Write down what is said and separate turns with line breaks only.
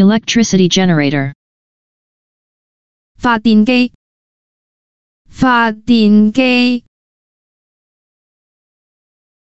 electricity generator,
發電機，發電機，